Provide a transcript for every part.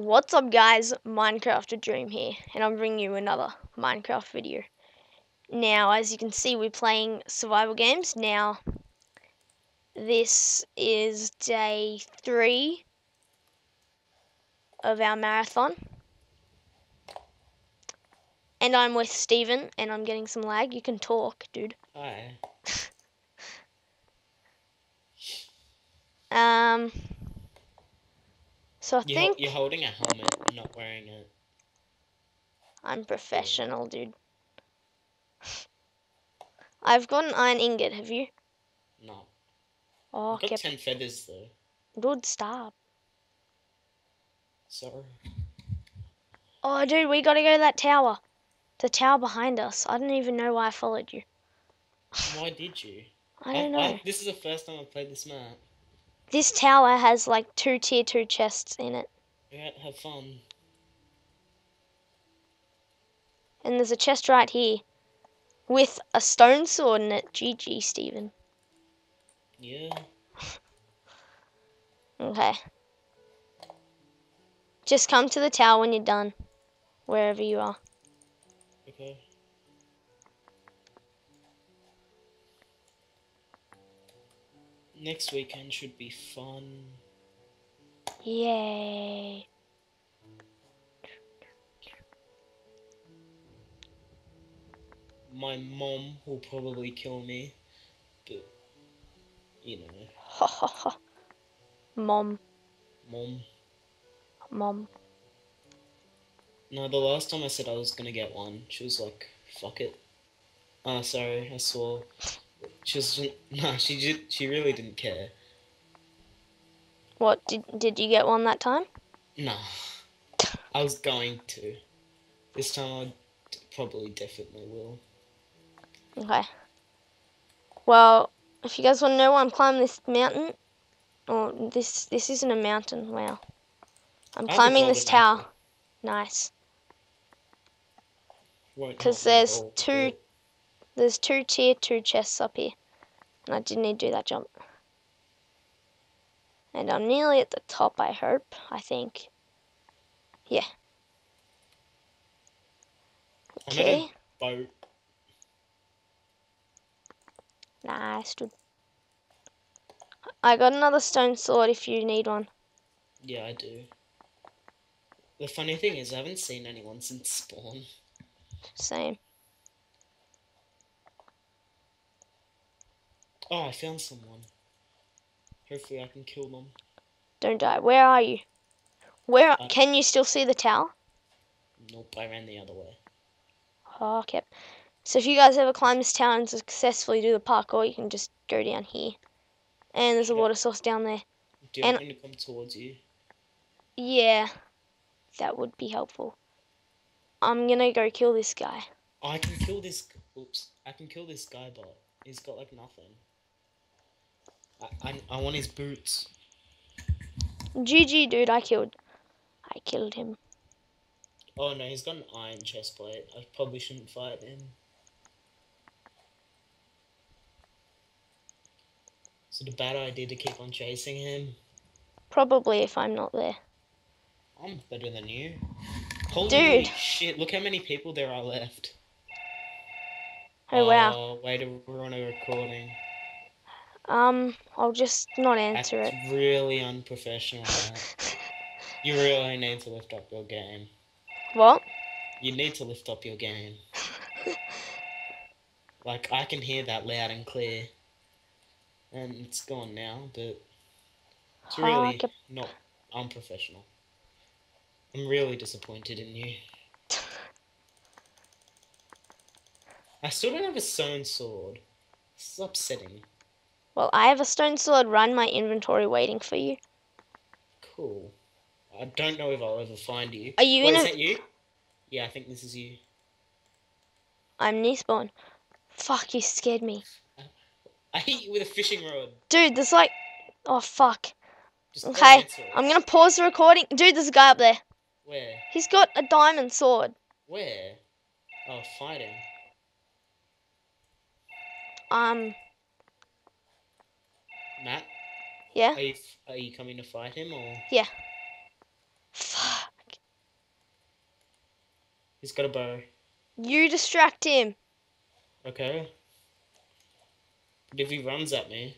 What's up guys, MinecraftedDream here, and I'm bringing you another Minecraft video. Now, as you can see, we're playing survival games. Now, this is day three of our marathon. And I'm with Steven, and I'm getting some lag. You can talk, dude. Hi. Um, so I You think you're holding a helmet, and not wearing it. I'm professional, dude. I've got an iron ingot, have you? No. Oh, I've got okay. ten feathers though. Dude, stop. Sorry. Oh, dude, we gotta go to that tower. The tower behind us. I don't even know why I followed you. Why did you? I don't know. this is the first time I've played this map. This tower has like two tier two chests in it. Yeah, have fun. And there's a chest right here. With a stone sword in it. GG, Steven. Yeah. Okay. Just come to the tower when you're done. Wherever you are. Okay. Next weekend should be fun. Yay. My mom will probably kill me, but you know, Ha ha ha. Mom. mom. Mom. No, the last time I said I was gonna get one, she was like, "Fuck it." Ah, sorry, I swore. She was nah. She did. She really didn't care. What, did, did you get one that time? Nah, I was going to. This time I d- probably definitely will. Okay. Well, if you guys want to know why I'm climbing this mountain, or this this isn't a mountain. Wow. I'm I climbing this tower. Nice. Because help me at there's two there's two tier two chests up here, and I didn't need to do that jump. And I'm nearly at the top. I hope. I think. Yeah. I'm at a Okay. boat. Nice, dude. I got another stone sword if you need one. Yeah, I do. The funny thing is, I haven't seen anyone since spawn. Same. Oh, I found someone. Hopefully, I can kill them. Don't die. Where are you? Where Uh, can you still see the tower? Nope, I ran the other way. Oh, okay. So if you guys ever climb this tower and successfully do the parkour, you can just go down here. And there's a water source down there. Do you And- want me to come towards you? Yeah, that would be helpful. I'm gonna go kill this guy. I can kill this. Oops, I can kill this guy, but he's got like nothing. I I, I want his boots. GG, dude. I killed. I killed him. Oh no, he's got an iron chest plate. I probably shouldn't fight him. Is it a bad idea to keep on chasing him? Probably if I'm not there. I'm better than you. Holy Dude. shit, look how many people there are left. Oh wow. Oh, wait, we're on a recording. Um, I'll just not That's answer it. really unprofessional. You really need to lift up your game. What? You need to lift up your game. like, I can hear that loud and clear. And it's gone now, but it's really Okay. not unprofessional. I'm really disappointed in you. I still don't have a stone sword. This is upsetting. Well, I have a stone sword run my inventory waiting for you. Cool. I don't know if I'll ever find you. Are you Wait, in is a- that you? Yeah, I think this is you. I'm near spawn. Fuck, you scared me. I hit you with a fishing rod. Dude, there's like. Oh, fuck. Just Okay. I'm gonna pause the recording. Dude, there's a guy up there. Where? He's got a diamond sword. Where? Oh, fighting. Um, Matt, yeah? are you are you coming to fight him or? Yeah. Fuck. He's got a bow. You distract him. Okay. But if he runs at me,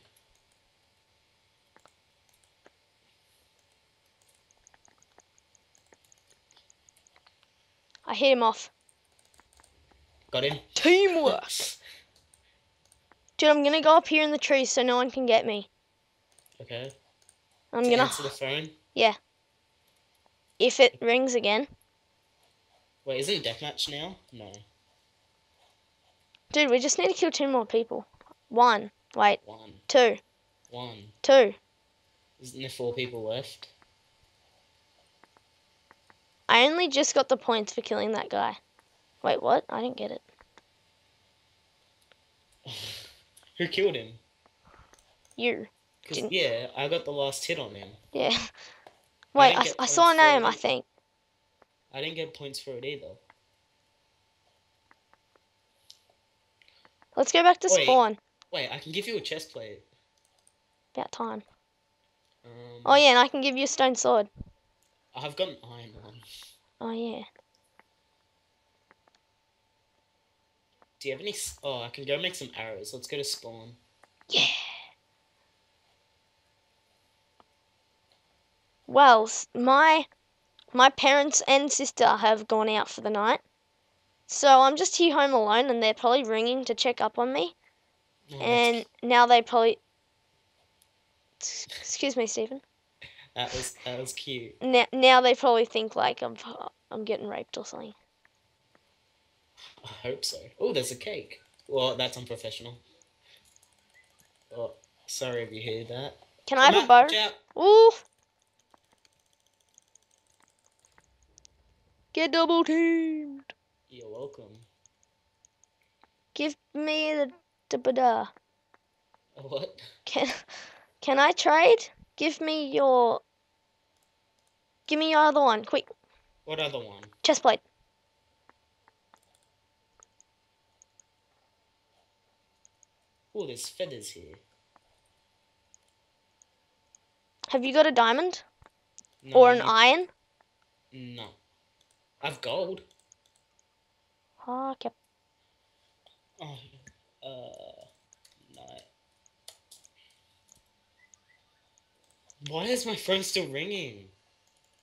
I hit him off. got him. Teamwork. Dude, I'm gonna go up here in the trees so no one can get me. Okay. I'm To gonna. answer the phone. Yeah. If it rings again. Wait, isn't deathmatch now? No. Dude, we just need to kill two more people. One. Wait, One. two. One. Two. Isn't there four people left? I only just got the points for killing that guy. Wait, what? I didn't get it. Who killed him? You. Didn't- yeah, I got the last hit on him. Yeah. Wait, didn't I, I saw a name. I think. I didn't get points for it either. Let's go back to Wait. spawn. Wait, I can give you a chest plate. About time. Um, Oh, yeah, and I can give you a stone sword. I've got an iron one. Oh, yeah. Do you have any? Oh, I can go make some arrows. Let's go to spawn. Yeah. Well, my my parents and sister have gone out for the night. So I'm just here home alone and they're probably ringing to check up on me. And now they probably Excuse me, Stephen. that was that was cute. Now, now they probably think like I'm I'm getting raped or something. I hope so. Oh, there's a cake. Well, that's unprofessional. Oh, sorry if you hear that. Can I have a bow? Ooh. Get double teamed. You're welcome. Give me the da ba da. Uh, What? Can can I trade? Give me your Give me your other one, quick. What other one? Chest plate. Oh, there's feathers here. Have you got a diamond No, or an iron? No. I've gold. Oh, okay. Oh, uh, no. Why is my phone still ringing?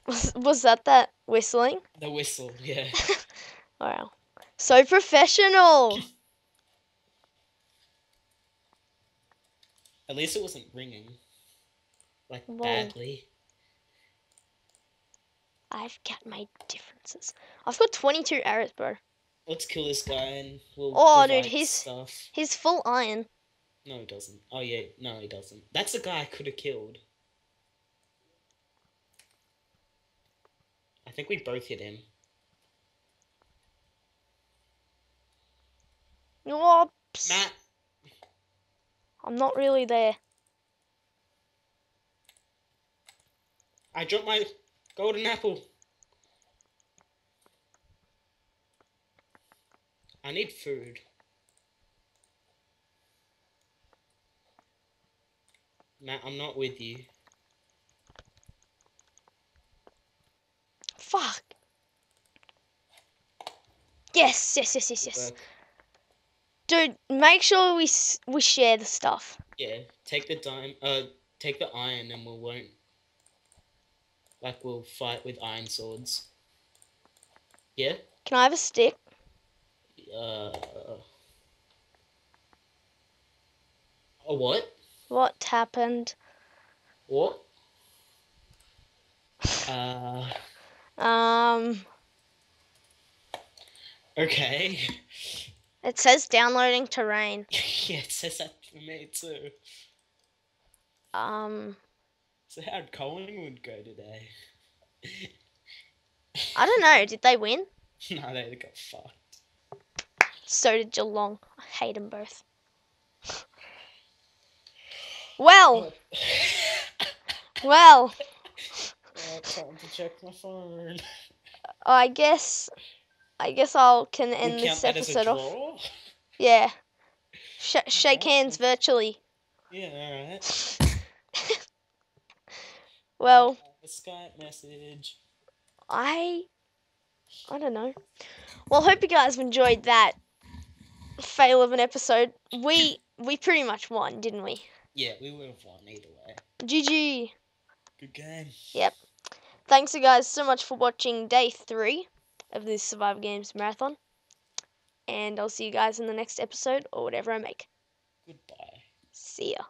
Was, was that that whistling? The whistle, yeah. Wow. So professional. At least it wasn't ringing. Like, Whoa. badly. I've got my differences. I've got 22 arrows, bro. Let's kill this guy and we'll. Oh, dude, he's- Stuff. He's full iron. No, he doesn't. Oh, yeah, no, he doesn't. That's the guy I could have killed. I think we both hit him. Oops. Matt, I'm not really there. I dropped my golden apple. I need food. Matt, I'm not with you. Fuck. Yes, yes, yes, yes, yes. Dude, make sure we s- we share the stuff. yeah, take the dime. Uh, take the iron, and we won't. Like we'll fight with iron swords. Yeah. Can I have a stick? Uh. A what? What happened? What? Uh. Um, Okay. it says downloading terrain. yeah, it says that for me too. Um, So how'd Collingwood go today? I don't know. Did they win? no, they got fucked. So did Geelong. I hate them both. Well, well, Oh, time to check my phone. Oh, I guess, I guess I'll can end this count that as a episode off. Yeah. Sh- shake hands virtually. Yeah, alright. Well, A Skype message. I I don't know. Well, hope you guys enjoyed that fail of an episode. We we pretty much won, didn't we? Yeah, we would have won either way. GG. Good game. Yep. Thanks you guys so much for watching day three of this Survival Games marathon. And I'll see you guys in the next episode or whatever I make. Goodbye. See ya.